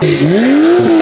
Mm-hmm.